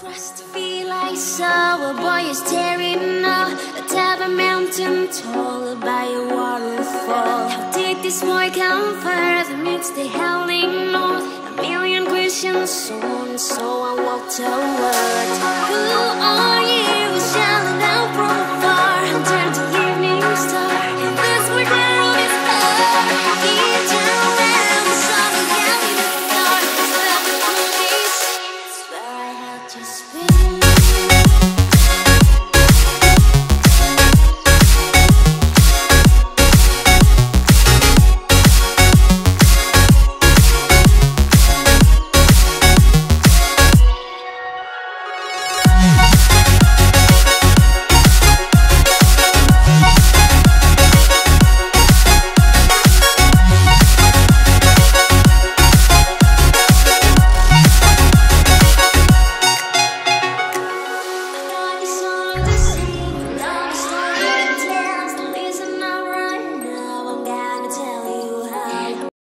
Field I saw a boy is tearing up A tavern mountain tall by a waterfall. How did this boy come first amidst the howling north. A million Christians soon, so I walked toward been